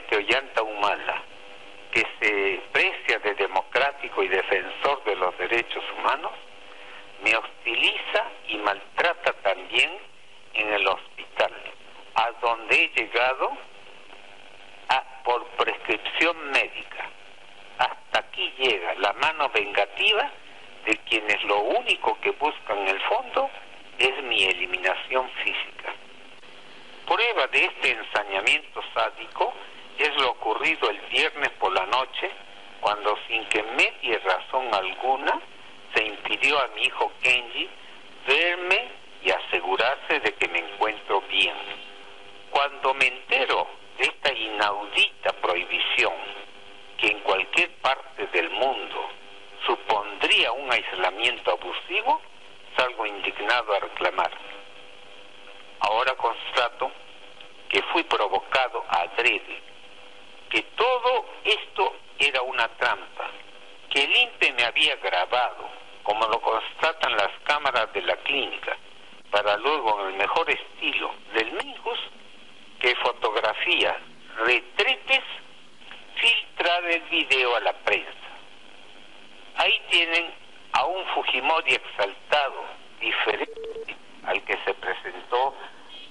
presidente Ollanta Humala, que se precia de democrático y defensor de los derechos humanos, me hostiliza y maltrata también en el hospital, a donde he llegado por prescripción médica. Hasta aquí llega la mano vengativa de quienes lo único que buscan en el fondo es mi eliminación física. Prueba de este ensañamiento sádico es lo ocurrido el viernes por la noche, cuando sin que me diera razón alguna, se impidió a mi hijo Kenji verme y asegurarse de que me encuentro bien. Cuando me entero de esta inaudita prohibición, que en cualquier parte del mundo supondría un aislamiento abusivo, salgo indignado a reclamar. Ahora constato que fui provocado adrede, que todo esto era una trampa, que el INPE me había grabado, como lo constatan las cámaras de la clínica, para luego en el mejor estilo del Minjus, que fotografía, retretes, filtrar el video a la prensa. Ahí tienen a un Fujimori exaltado, diferente al que se presentó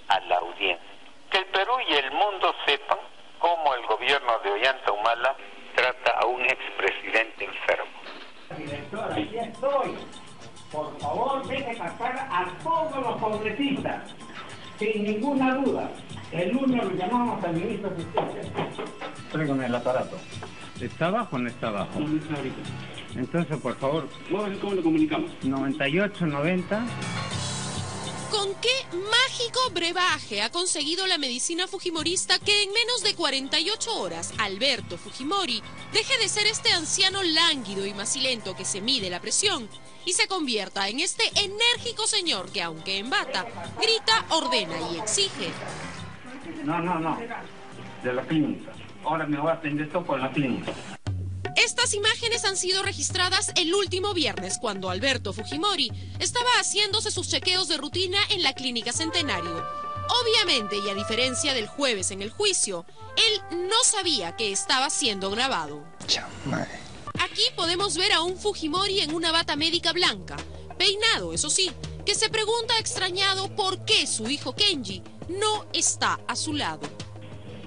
a la audiencia. Que el Perú y el mundo sepan gobierno de Ollanta Humala trata a un expresidente enfermo. Directora, aquí estoy. Por favor, deje pasar a todos los congresistas, sin ninguna duda. El lunes lo llamamos al ministro de Justicia. Traigo el aparato. ¿Está abajo o no está abajo? No está ahorita. Entonces, por favor, ¿Cómo lo comunicamos? 98, 90. ¿Con qué mágico brebaje ha conseguido la medicina fujimorista que en menos de 48 horas Alberto Fujimori deje de ser este anciano lánguido y macilento que se mide la presión y se convierta en este enérgico señor que aunque en bata, grita, ordena y exige? No, no, no. De la clínica. Ahora me voy a atender todo por la clínica. Estas imágenes han sido registradas el último viernes cuando Alberto Fujimori estaba haciéndose sus chequeos de rutina en la clínica Centenario. Obviamente, y a diferencia del jueves en el juicio, él no sabía que estaba siendo grabado. Aquí podemos ver a un Fujimori en una bata médica blanca, peinado, eso sí, que se pregunta extrañado por qué su hijo Kenji no está a su lado.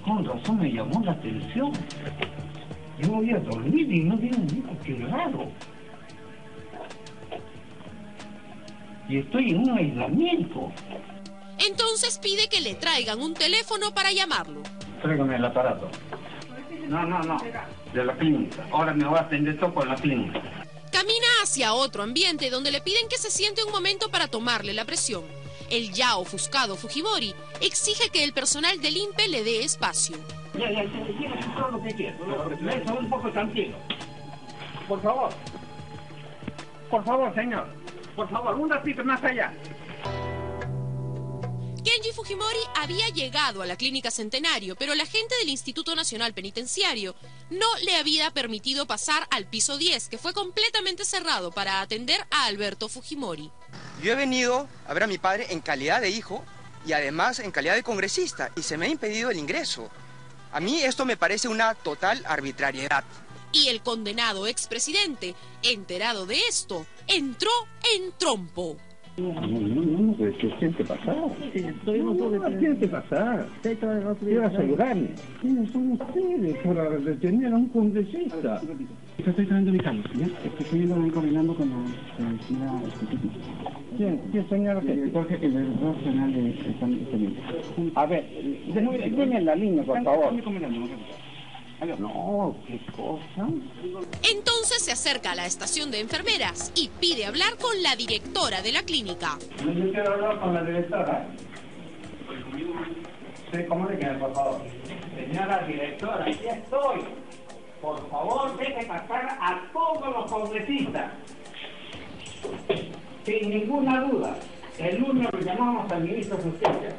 Con razón me llamó la atención. Yo voy a dormir y no un qué raro. Y estoy en un aislamiento. Entonces pide que le traigan un teléfono para llamarlo. Tráigame el aparato. No, no, no. De la clínica. Ahora me voy a atender todo por la clínica. Camina hacia otro ambiente donde le piden que se siente un momento para tomarle la presión. El ya ofuscado Fujimori exige que el personal del INPE le dé espacio. Ya, ya, ya, ya, todo lo que quiero. Pero un poco tranquilo. Por favor. Por favor, señor. Por favor, un ratito más allá. Kenji Fujimori había llegado a la clínica Centenario, pero la gente del Instituto Nacional Penitenciario no le había permitido pasar al piso 10, que fue completamente cerrado para atender a Alberto Fujimori. Yo he venido a ver a mi padre en calidad de hijo y además en calidad de congresista y se me ha impedido el ingreso. A mí esto me parece una total arbitrariedad. Y el condenado expresidente, enterado de esto, entró en trompo. No, no, no, que tiene que pasar. No, tiene que pasar. Quiero asegurarme. ¿Quiénes son ustedes para detener a un congresista? Estoy trayendo mi carro, ¿ya? Estoy yendo ahí coordinando con la señora ¿Quién, quién señora El director, el director general de. A ver, déjeme en la línea, por favor. No, qué cosa. Entonces se acerca a la estación de enfermeras y pide hablar con la directora de la clínica. Yo quiero hablar con la directora. Sí, comuníqueme, por favor. Señora directora, aquí estoy. Por favor, deje pasar a todos los congresistas. Sin ninguna duda. El lunes lo llamamos al ministro de Justicia.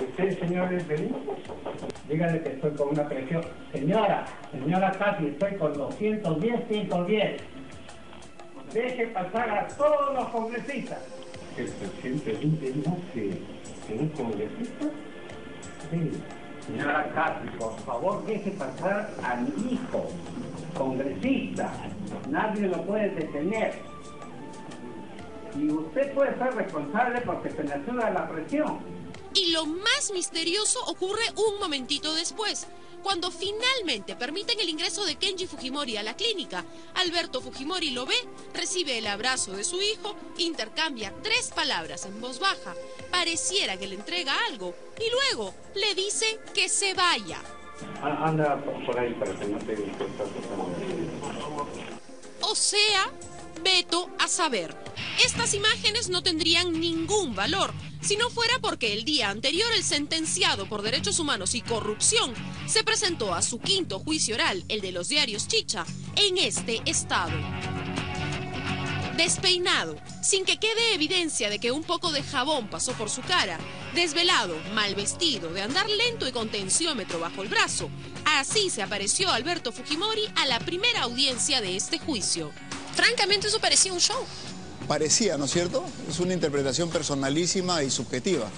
¿Usted, señor, es? Dígale que estoy con una presión. Señora, señora Casi, estoy con 210, 110. Deje pasar a todos los congresistas. ¿El presidente del INPE no un congresista? Sí. Señora Casi, por favor, deje pasar a mi hijo, congresista. Nadie lo puede detener. Y usted puede ser responsable porque se le ayuda la presión. Y lo más misterioso ocurre un momentito después, cuando finalmente permiten el ingreso de Kenji Fujimori a la clínica. Alberto Fujimori lo ve, recibe el abrazo de su hijo, intercambia tres palabras en voz baja, pareciera que le entrega algo y luego le dice que se vaya. Anda por ahí para que no te O sea, veto a saber. Estas imágenes no tendrían ningún valor si no fuera porque el día anterior el sentenciado por derechos humanos y corrupción se presentó a su quinto juicio oral, el de los diarios Chicha, en este estado. Despeinado, sin que quede evidencia de que un poco de jabón pasó por su cara, desvelado, mal vestido, de andar lento y con tensiómetro bajo el brazo, así se apareció Alberto Fujimori a la primera audiencia de este juicio. Francamente eso parecía un show. Parecía, ¿no es cierto? Es una interpretación personalísima y subjetiva,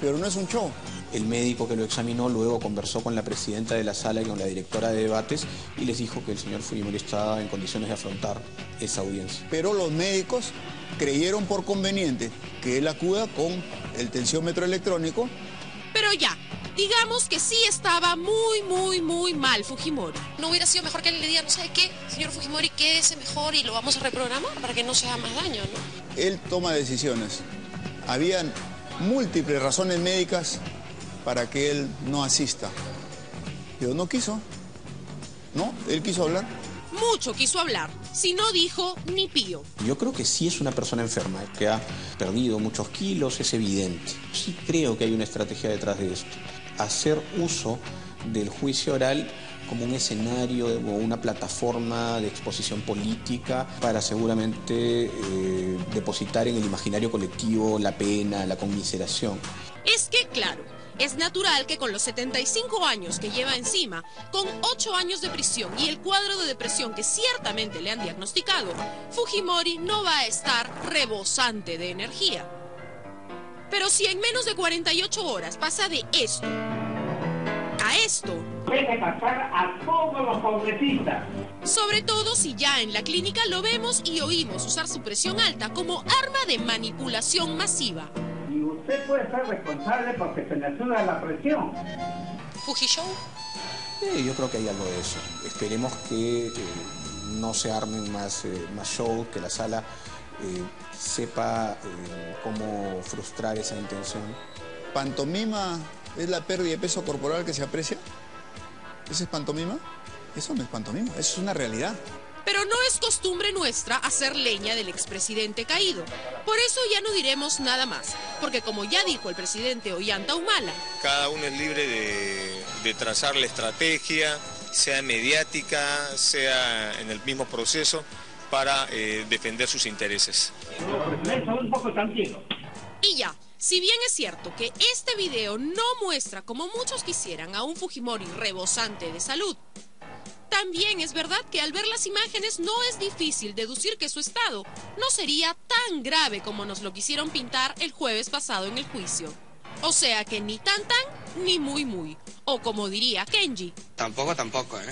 pero no es un show. El médico que lo examinó luego conversó con la presidenta de la sala y con la directora de debates y les dijo que el señor Fujimori estaba en condiciones de afrontar esa audiencia. Pero los médicos creyeron por conveniente que él acuda con el tensiómetro electrónico. Pero ya, digamos que sí estaba muy, muy, muy mal Fujimori. ¿No hubiera sido mejor que él le diga, no sabe qué, señor Fujimori, quédese mejor y lo vamos a reprogramar para que no se haga más daño, ¿no? Él toma decisiones. Habían múltiples razones médicas para que él no asista. Pero no quiso. ¿No? Él quiso hablar. Mucho quiso hablar. Si no dijo ni pío. Yo creo que sí es una persona enferma, que ha perdido muchos kilos, es evidente. Sí creo que hay una estrategia detrás de esto. Hacer uso del juicio oral como un escenario o una plataforma de exposición política para seguramente eh, depositar en el imaginario colectivo la pena, la conmiseración. Es que, claro, es natural que con los 75 años que lleva encima, con 8 años de prisión y el cuadro de depresión que ciertamente le han diagnosticado, Fujimori no va a estar rebosante de energía. Pero si en menos de 48 horas pasa de esto esto, Deje pasar a todos los congresistas. sobre todo si ya en la clínica lo vemos y oímos usar su presión alta como arma de manipulación masiva. Y usted puede ser responsable porque se le ayuda la presión. Fujishow Eh, yo creo que hay algo de eso. Esperemos que eh, no se armen más, eh, más shows, que la sala eh, sepa eh, cómo frustrar esa intención. ¿Pantomima es la pérdida de peso corporal que se aprecia? ¿Eso es pantomima? Eso no es pantomima, eso es una realidad. Pero no es costumbre nuestra hacer leña del expresidente caído. Por eso ya no diremos nada más, porque como ya dijo el presidente Ollanta Humala, Cada uno es libre de, de trazar la estrategia, sea mediática, sea en el mismo proceso, para eh, defender sus intereses. Eso, un poco tranquilo. y ya, si bien es cierto que este video no muestra como muchos quisieran a un Fujimori rebosante de salud, también es verdad que al ver las imágenes no es difícil deducir que su estado no sería tan grave como nos lo quisieron pintar el jueves pasado en el juicio. O sea que ni tan tan ni muy muy. O como diría Kenji, Tampoco, tampoco, ¿eh?